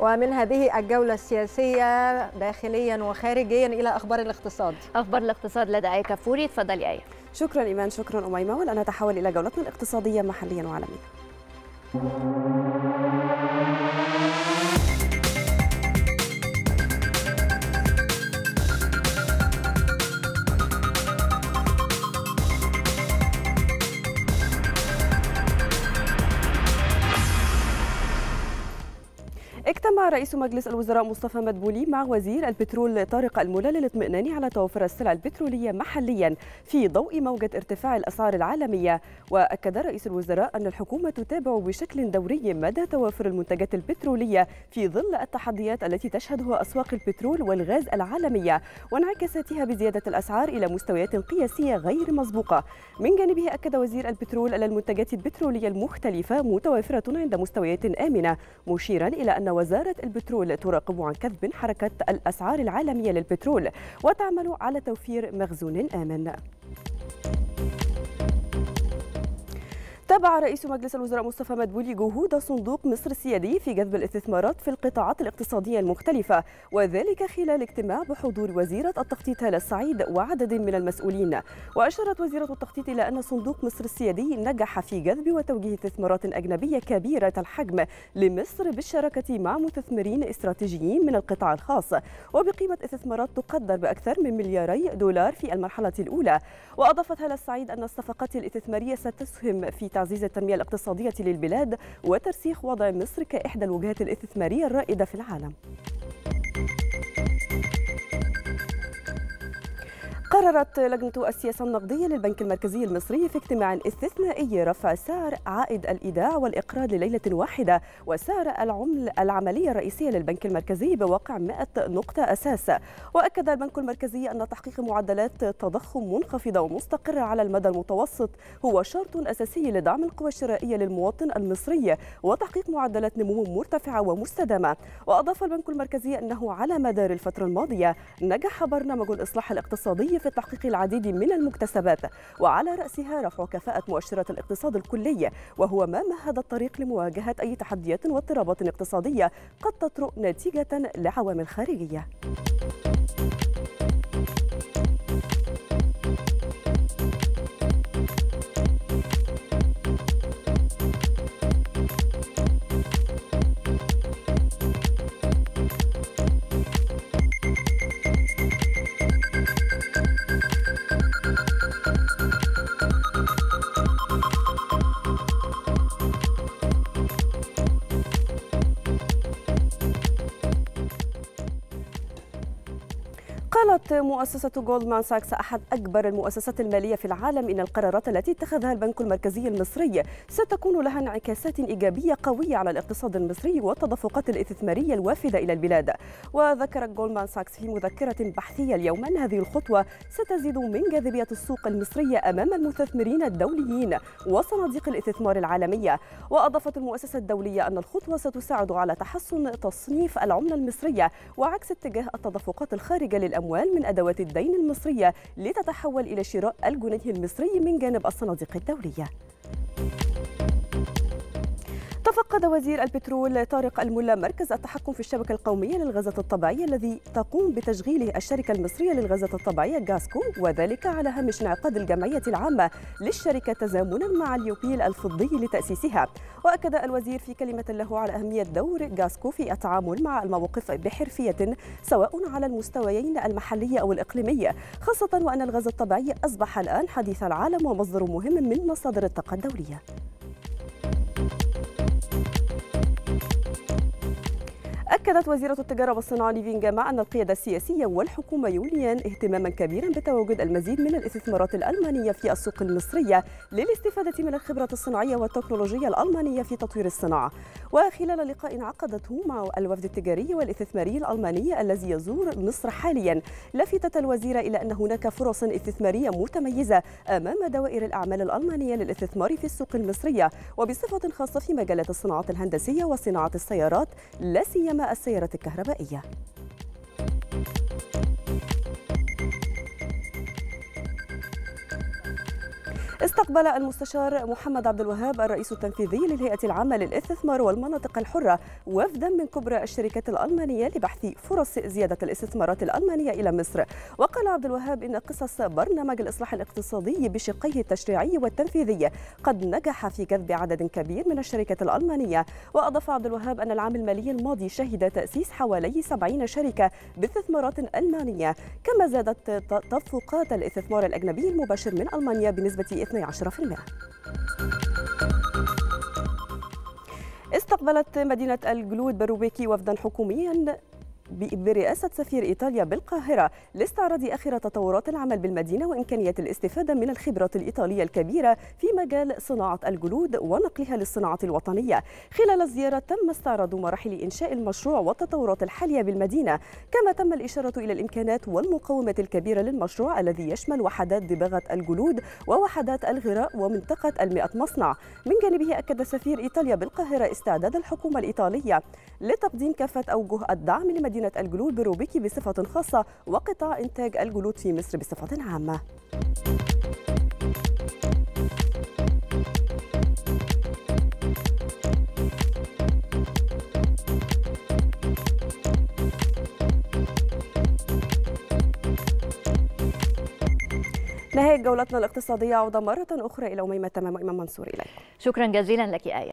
ومن هذه الجولة السياسية داخليا وخارجيا إلى أخبار الاقتصاد. أخبار الاقتصاد لدى إيه كفوري اتفضلي إيه شكرا إيمان شكرا أميمة والآن نتحول إلى جولتنا الاقتصادية محليا وعالميا. اجتمع رئيس مجلس الوزراء مصطفى مدبولي مع وزير البترول طارق الملا للاطمئنان على توفر السلع البترولية محليا في ضوء موجة ارتفاع الأسعار العالمية. وأكد رئيس الوزراء أن الحكومة تتابع بشكل دوري مدى توافر المنتجات البترولية في ظل التحديات التي تشهدها أسواق البترول والغاز العالمية وانعكاساتها بزيادة الأسعار إلى مستويات قياسية غير مسبوقة. من جانبه أكد وزير البترول أن المنتجات البترولية المختلفة متوافرة عند مستويات آمنة مشيرا إلى أن وزارة البترول تراقب عن كثب حركة الأسعار العالمية للبترول وتعمل على توفير مخزون آمن. تابع رئيس مجلس الوزراء مصطفى مدبولي جهود صندوق مصر السيادي في جذب الاستثمارات في القطاعات الاقتصادية المختلفة وذلك خلال اجتماع بحضور وزيرة التخطيط هالة السعيد وعدد من المسؤولين. وأشارت وزيرة التخطيط إلى أن صندوق مصر السيادي نجح في جذب وتوجيه استثمارات أجنبية كبيرة الحجم لمصر بالشراكة مع مستثمرين استراتيجيين من القطاع الخاص وبقيمة استثمارات تقدر بأكثر من ملياري دولار في المرحلة الأولى. وأضافت هالة السعيد أن الصفقات الاستثمارية ستسهم في تعزيز التنمية الاقتصادية للبلاد وترسيخ وضع مصر كإحدى الوجهات الاستثمارية الرائدة في العالم. قررت لجنة السياسة النقدية للبنك المركزي المصري في اجتماع استثنائي رفع سعر عائد الإيداع والإقراض لليلة واحدة وسعر العمل العملية الرئيسية للبنك المركزي بواقع 100 نقطة أساس. وأكد البنك المركزي أن تحقيق معدلات تضخم منخفضة ومستقرة على المدى المتوسط هو شرط أساسي لدعم القوى الشرائية للمواطن المصري وتحقيق معدلات نمو مرتفعة ومستدامة. وأضاف البنك المركزي أنه على مدار الفترة الماضية نجح برنامج الإصلاح الاقتصادي في تحقيق العديد من المكتسبات وعلى رأسها رفع كفاءة مؤشرات الاقتصاد الكلي وهو ما مهد الطريق لمواجهة أي تحديات واضطرابات اقتصادية قد تطرأ نتيجة لعوامل خارجية. قالت مؤسسة جولدمان ساكس أحد أكبر المؤسسات المالية في العالم إن القرارات التي اتخذها البنك المركزي المصري ستكون لها انعكاسات إيجابية قوية على الاقتصاد المصري والتدفقات الإستثمارية الوافدة إلى البلاد. وذكرت جولدمان ساكس في مذكرة بحثية اليوم أن هذه الخطوة ستزيد من جاذبية السوق المصرية أمام المستثمرين الدوليين وصناديق الاستثمار العالمية. وأضافت المؤسسة الدولية أن الخطوة ستساعد على تحسن تصنيف العملة المصرية وعكس اتجاه التدفقات الخارجة للأموال من أدوات الدين المصرية لتتحول إلى شراء الجنيه المصري من جانب الصناديق الدولية. تفقد وزير البترول طارق الملا مركز التحكم في الشبكة القومية للغازات الطبيعية الذي تقوم بتشغيله الشركة المصرية للغازات الطبيعية جاسكو وذلك على هامش انعقاد الجمعية العامة للشركة تزامنا مع اليوبيل الفضي لتأسيسها. وأكد الوزير في كلمة له على أهمية دور جاسكو في التعامل مع المواقف بحرفية سواء على المستويين المحلي أو الإقليمي خاصة وأن الغاز الطبيعي أصبح الآن حديث العالم ومصدر مهم من مصادر الطاقة الدولية. أكدت وزيرة التجارة والصناعة نيفين جامع أن القيادة السياسية والحكومة يوليان اهتماما كبيرا بتواجد المزيد من الاستثمارات الألمانية في السوق المصرية للاستفادة من الخبرة الصناعية والتكنولوجية الألمانية في تطوير الصناعة. وخلال لقاء عقدته مع الوفد التجاري والإستثماري الألماني الذي يزور مصر حاليا لفتت الوزيرة إلى أن هناك فرص استثمارية متميزة أمام دوائر الأعمال الألمانية للاستثمار في السوق المصرية وبصفة خاصة في مجالات الصناعات الهندسية وصناعة السيارات لا سيما السيارة الكهربائية. استقبل المستشار محمد عبد الوهاب الرئيس التنفيذي للهيئة العامة للاستثمار والمناطق الحرة وفدا من كبرى الشركات الألمانية لبحث فرص زيادة الاستثمارات الألمانية إلى مصر. وقال عبد الوهاب إن قصص برنامج الإصلاح الاقتصادي بشقيه التشريعي والتنفيذي قد نجح في جذب عدد كبير من الشركات الألمانية وأضاف عبد الوهاب أن العام المالي الماضي شهد تأسيس حوالي 70 شركة باستثمارات ألمانية كما زادت تدفقات الاستثمار الأجنبي المباشر من ألمانيا بنسبة 12%. استقبلت مدينة الجلود بروبيكي وفدا حكوميا برئاسة سفير إيطاليا بالقاهرة لاستعراض آخر تطورات العمل بالمدينة وإمكانية الاستفادة من الخبرات الإيطالية الكبيرة في مجال صناعة الجلود ونقلها للصناعة الوطنية. خلال الزيارة تم استعراض مراحل إنشاء المشروع والتطورات الحالية بالمدينة كما تم الإشارة إلى الإمكانات والمقومات الكبيرة للمشروع الذي يشمل وحدات دباغة الجلود ووحدات الغراء ومنطقة المئة مصنع. من جانبه أكد سفير إيطاليا بالقاهرة استعداد الحكومة الإيطالية لتقديم كافة أوجه الدعم لمدينة مدينة الجلود بروبيكي بصفة خاصة وقطاع إنتاج الجلود في مصر بصفة عامة. نهاية جولتنا الاقتصادية عودة مرة أخرى إلى أميمة تمام وإمام منصور إليكم شكرا جزيلا لك آية